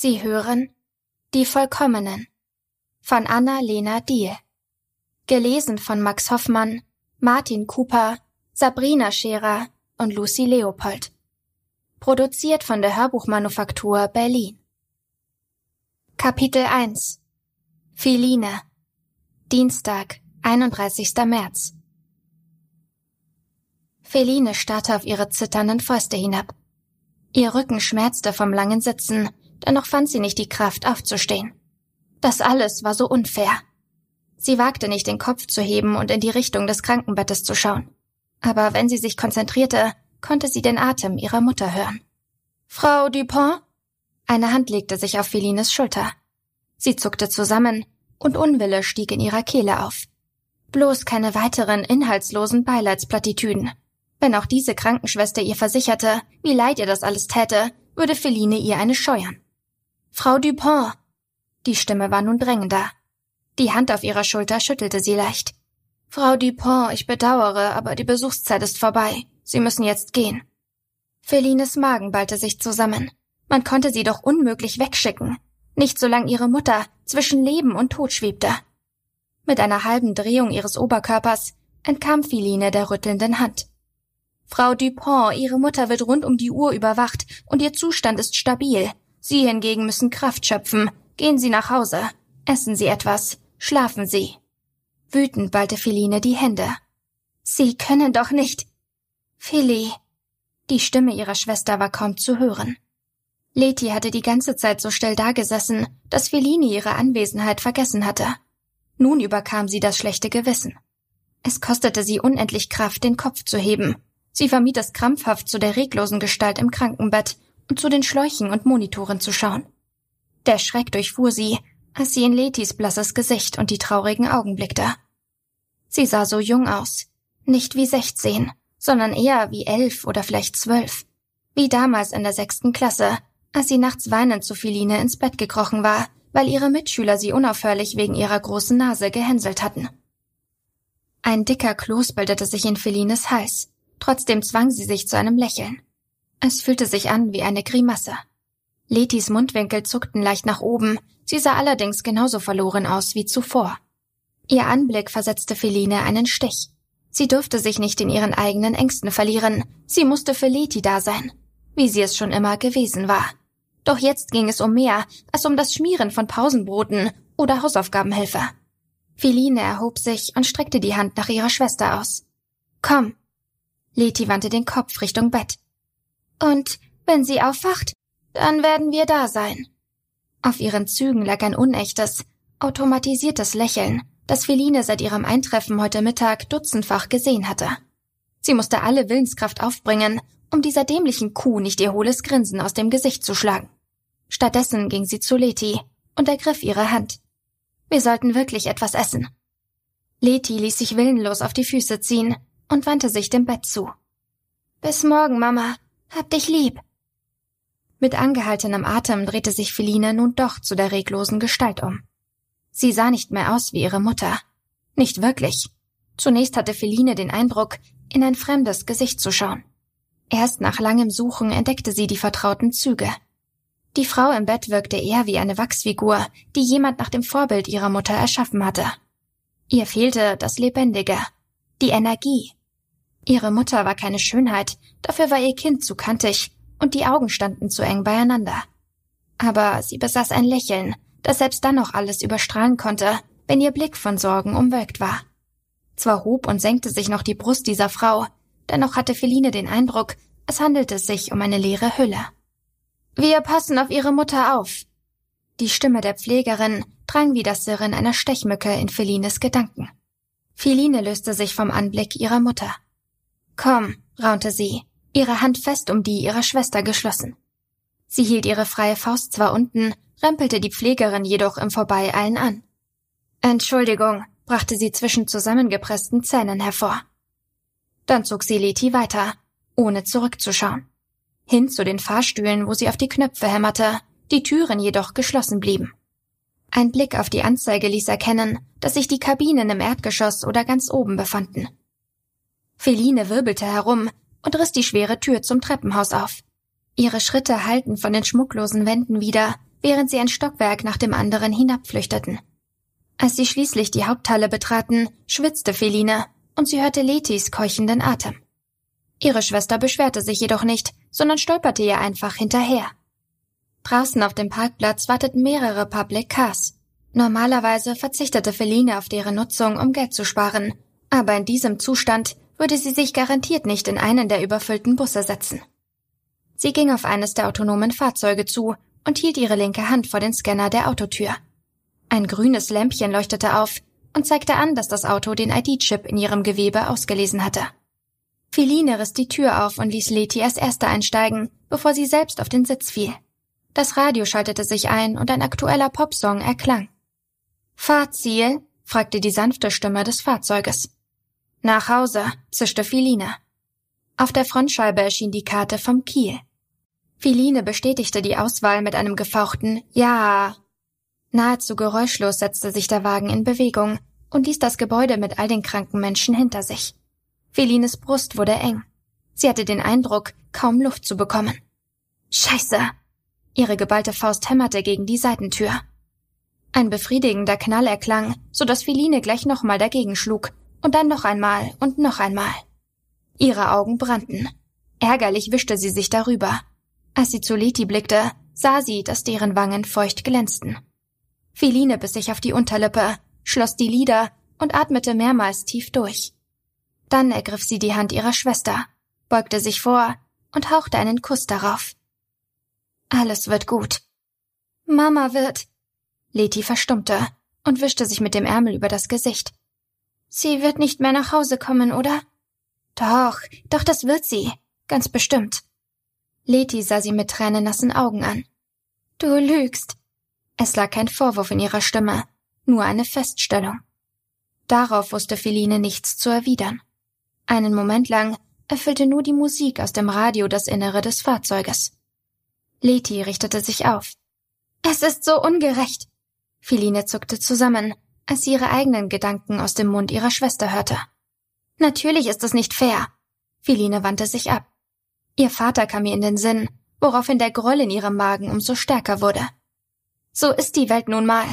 Sie hören Die Vollkommenen von Anna-Lena Diehl. Gelesen von Max Hoffmann, Martin Cooper, Sabrina Scherer und Lucy Leopold. Produziert von der Hörbuchmanufaktur Berlin. Kapitel 1 Philine Dienstag, 31. März Feline starrte auf ihre zitternden Fäuste hinab. Ihr Rücken schmerzte vom langen Sitzen, dennoch fand sie nicht die Kraft aufzustehen. Das alles war so unfair. Sie wagte nicht, den Kopf zu heben und in die Richtung des Krankenbettes zu schauen. Aber wenn sie sich konzentrierte, konnte sie den Atem ihrer Mutter hören. Frau Dupont? Eine Hand legte sich auf Felines Schulter. Sie zuckte zusammen, und Unwille stieg in ihrer Kehle auf. Bloß keine weiteren inhaltslosen Beileidsplattitüden. Wenn auch diese Krankenschwester ihr versicherte, wie leid ihr das alles täte, würde Feline ihr eine scheuern. Frau Dupont. Die Stimme war nun drängender. Die Hand auf ihrer Schulter schüttelte sie leicht. Frau Dupont, ich bedauere, aber die Besuchszeit ist vorbei. Sie müssen jetzt gehen. Felines Magen ballte sich zusammen. Man konnte sie doch unmöglich wegschicken. Nicht solange ihre Mutter zwischen Leben und Tod schwebte. Mit einer halben Drehung ihres Oberkörpers entkam Feline der rüttelnden Hand. Frau Dupont, Ihre Mutter wird rund um die Uhr überwacht und Ihr Zustand ist stabil. Sie hingegen müssen Kraft schöpfen. Gehen Sie nach Hause. Essen Sie etwas. Schlafen Sie. Wütend ballte Feline die Hände. Sie können doch nicht. Philly. Die Stimme ihrer Schwester war kaum zu hören. Leti hatte die ganze Zeit so still dagesessen, dass Feline ihre Anwesenheit vergessen hatte. Nun überkam sie das schlechte Gewissen. Es kostete sie unendlich Kraft, den Kopf zu heben Sie vermied es krampfhaft, zu der reglosen Gestalt im Krankenbett zu den Schläuchen und Monitoren zu schauen. Der Schreck durchfuhr sie, als sie in Letis blasses Gesicht und die traurigen Augen blickte. Sie sah so jung aus, nicht wie sechzehn, sondern eher wie elf oder vielleicht zwölf, wie damals in der sechsten Klasse, als sie nachts weinend zu Philine ins Bett gekrochen war, weil ihre Mitschüler sie unaufhörlich wegen ihrer großen Nase gehänselt hatten. Ein dicker Kloß bildete sich in Felines Hals, Trotzdem zwang sie sich zu einem Lächeln. Es fühlte sich an wie eine Grimasse. Letis Mundwinkel zuckten leicht nach oben, sie sah allerdings genauso verloren aus wie zuvor. Ihr Anblick versetzte Feline einen Stich. Sie durfte sich nicht in ihren eigenen Ängsten verlieren, sie musste für Leti da sein, wie sie es schon immer gewesen war. Doch jetzt ging es um mehr als um das Schmieren von Pausenbroten oder Hausaufgabenhilfe. Feline erhob sich und streckte die Hand nach ihrer Schwester aus. Komm, Leti wandte den Kopf Richtung Bett. Und wenn sie aufwacht, dann werden wir da sein. Auf ihren Zügen lag ein unechtes, automatisiertes Lächeln, das Feline seit ihrem Eintreffen heute Mittag dutzendfach gesehen hatte. Sie musste alle Willenskraft aufbringen, um dieser dämlichen Kuh nicht ihr hohles Grinsen aus dem Gesicht zu schlagen. Stattdessen ging sie zu Leti und ergriff ihre Hand. Wir sollten wirklich etwas essen. Leti ließ sich willenlos auf die Füße ziehen und wandte sich dem Bett zu. Bis morgen, Mama. Hab dich lieb. Mit angehaltenem Atem drehte sich Feline nun doch zu der reglosen Gestalt um. Sie sah nicht mehr aus wie ihre Mutter. Nicht wirklich. Zunächst hatte Feline den Eindruck, in ein fremdes Gesicht zu schauen. Erst nach langem Suchen entdeckte sie die vertrauten Züge. Die Frau im Bett wirkte eher wie eine Wachsfigur, die jemand nach dem Vorbild ihrer Mutter erschaffen hatte. Ihr fehlte das Lebendige, die Energie, Ihre Mutter war keine Schönheit, dafür war ihr Kind zu kantig und die Augen standen zu eng beieinander. Aber sie besaß ein Lächeln, das selbst dann noch alles überstrahlen konnte, wenn ihr Blick von Sorgen umwölkt war. Zwar hob und senkte sich noch die Brust dieser Frau, dennoch hatte Feline den Eindruck, es handelte sich um eine leere Hülle. Wir passen auf Ihre Mutter auf. Die Stimme der Pflegerin drang wie das Sirren einer Stechmücke in Felines Gedanken. Feline löste sich vom Anblick ihrer Mutter. Komm, raunte sie, ihre Hand fest um die ihrer Schwester geschlossen. Sie hielt ihre freie Faust zwar unten, rempelte die Pflegerin jedoch im Vorbeieilen an. Entschuldigung, brachte sie zwischen zusammengepressten Zähnen hervor. Dann zog sie Leti weiter, ohne zurückzuschauen. Hin zu den Fahrstühlen, wo sie auf die Knöpfe hämmerte, die Türen jedoch geschlossen blieben. Ein Blick auf die Anzeige ließ erkennen, dass sich die Kabinen im Erdgeschoss oder ganz oben befanden. Feline wirbelte herum und riss die schwere Tür zum Treppenhaus auf. Ihre Schritte hallten von den schmucklosen Wänden wieder, während sie ein Stockwerk nach dem anderen hinabflüchteten. Als sie schließlich die Haupthalle betraten, schwitzte Feline und sie hörte Letis keuchenden Atem. Ihre Schwester beschwerte sich jedoch nicht, sondern stolperte ihr einfach hinterher. Draußen auf dem Parkplatz warteten mehrere Public Cars. Normalerweise verzichtete Feline auf deren Nutzung, um Geld zu sparen, aber in diesem Zustand würde sie sich garantiert nicht in einen der überfüllten Busse setzen. Sie ging auf eines der autonomen Fahrzeuge zu und hielt ihre linke Hand vor den Scanner der Autotür. Ein grünes Lämpchen leuchtete auf und zeigte an, dass das Auto den ID-Chip in ihrem Gewebe ausgelesen hatte. Feline riss die Tür auf und ließ Leti als Erste einsteigen, bevor sie selbst auf den Sitz fiel. Das Radio schaltete sich ein und ein aktueller Popsong erklang. Fahrziel? fragte die sanfte Stimme des Fahrzeuges. Nach Hause, zischte Feline. Auf der Frontscheibe erschien die Karte vom Kiel. Feline bestätigte die Auswahl mit einem gefauchten Ja. Nahezu geräuschlos setzte sich der Wagen in Bewegung und ließ das Gebäude mit all den kranken Menschen hinter sich. Felines Brust wurde eng. Sie hatte den Eindruck, kaum Luft zu bekommen. Scheiße! Ihre geballte Faust hämmerte gegen die Seitentür. Ein befriedigender Knall erklang, so dass Feline gleich nochmal dagegen schlug, und dann noch einmal und noch einmal. Ihre Augen brannten. Ärgerlich wischte sie sich darüber. Als sie zu Leti blickte, sah sie, dass deren Wangen feucht glänzten. Feline biss sich auf die Unterlippe, schloss die Lider und atmete mehrmals tief durch. Dann ergriff sie die Hand ihrer Schwester, beugte sich vor und hauchte einen Kuss darauf. Alles wird gut. Mama wird. Leti verstummte und wischte sich mit dem Ärmel über das Gesicht. Sie wird nicht mehr nach Hause kommen, oder? Doch, doch das wird sie. Ganz bestimmt. Leti sah sie mit tränennassen Augen an. Du lügst. Es lag kein Vorwurf in ihrer Stimme, nur eine Feststellung. Darauf wusste Feline nichts zu erwidern. Einen Moment lang erfüllte nur die Musik aus dem Radio das Innere des Fahrzeuges. Leti richtete sich auf. Es ist so ungerecht. Feline zuckte zusammen, als sie ihre eigenen Gedanken aus dem Mund ihrer Schwester hörte. Natürlich ist es nicht fair. Feline wandte sich ab. Ihr Vater kam ihr in den Sinn, woraufhin der Groll in ihrem Magen umso stärker wurde. So ist die Welt nun mal.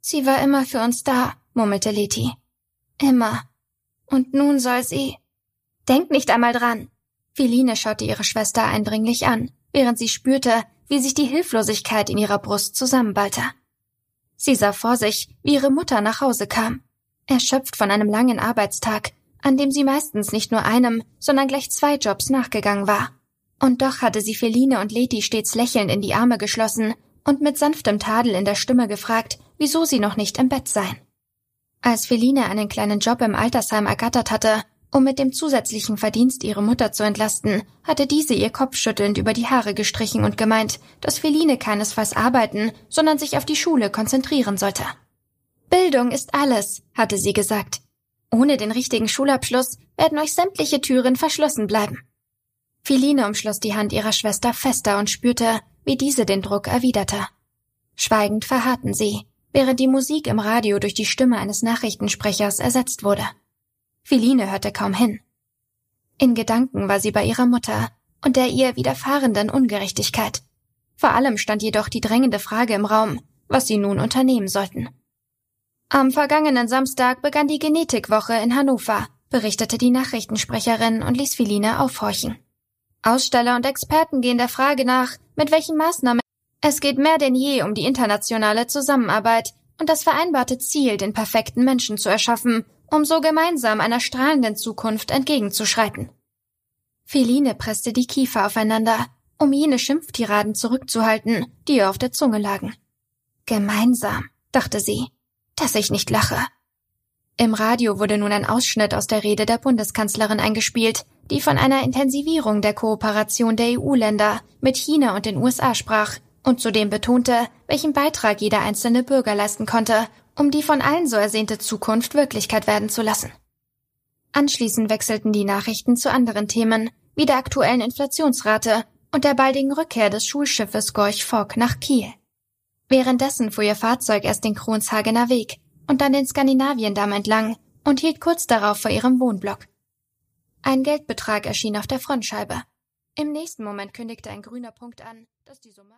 Sie war immer für uns da, murmelte Leti. Immer. Und nun soll sie. Denk nicht einmal dran. Feline schaute ihre Schwester eindringlich an, während sie spürte, wie sich die Hilflosigkeit in ihrer Brust zusammenballte. Sie sah vor sich, wie ihre Mutter nach Hause kam, erschöpft von einem langen Arbeitstag, an dem sie meistens nicht nur einem, sondern gleich zwei Jobs nachgegangen war. Und doch hatte sie Feline und Leti stets lächelnd in die Arme geschlossen und mit sanftem Tadel in der Stimme gefragt, wieso sie noch nicht im Bett seien. Als Feline einen kleinen Job im Altersheim ergattert hatte, um mit dem zusätzlichen Verdienst ihre Mutter zu entlasten, hatte diese ihr kopfschüttelnd über die Haare gestrichen und gemeint, dass Feline keinesfalls arbeiten, sondern sich auf die Schule konzentrieren sollte. Bildung ist alles, hatte sie gesagt. Ohne den richtigen Schulabschluss werden euch sämtliche Türen verschlossen bleiben. Feline umschloss die Hand ihrer Schwester fester und spürte, wie diese den Druck erwiderte. Schweigend verharrten sie, während die Musik im Radio durch die Stimme eines Nachrichtensprechers ersetzt wurde. Feline hörte kaum hin. In Gedanken war sie bei ihrer Mutter und der ihr widerfahrenden Ungerechtigkeit. Vor allem stand jedoch die drängende Frage im Raum, was sie nun unternehmen sollten. Am vergangenen Samstag begann die Genetikwoche in Hannover, berichtete die Nachrichtensprecherin und ließ Feline aufhorchen. Aussteller und Experten gehen der Frage nach, mit welchen Maßnahmen es geht mehr denn je um die internationale Zusammenarbeit und das vereinbarte Ziel, den perfekten Menschen zu erschaffen, um so gemeinsam einer strahlenden Zukunft entgegenzuschreiten. Feline presste die Kiefer aufeinander, um jene Schimpftiraden zurückzuhalten, die ihr auf der Zunge lagen. Gemeinsam, dachte sie, dass ich nicht lache. Im Radio wurde nun ein Ausschnitt aus der Rede der Bundeskanzlerin eingespielt, die von einer Intensivierung der Kooperation der EU-Länder mit China und den USA sprach und zudem betonte, welchen Beitrag jeder einzelne Bürger leisten konnte, um die von allen so ersehnte Zukunft Wirklichkeit werden zu lassen. Anschließend wechselten die Nachrichten zu anderen Themen, wie der aktuellen Inflationsrate und der baldigen Rückkehr des Schulschiffes Gorch Fock nach Kiel. Währenddessen fuhr ihr Fahrzeug erst den Kronshagener Weg und dann den Skandinaviendamm entlang und hielt kurz darauf vor ihrem Wohnblock. Ein Geldbetrag erschien auf der Frontscheibe. Im nächsten Moment kündigte ein grüner Punkt an, dass die Summe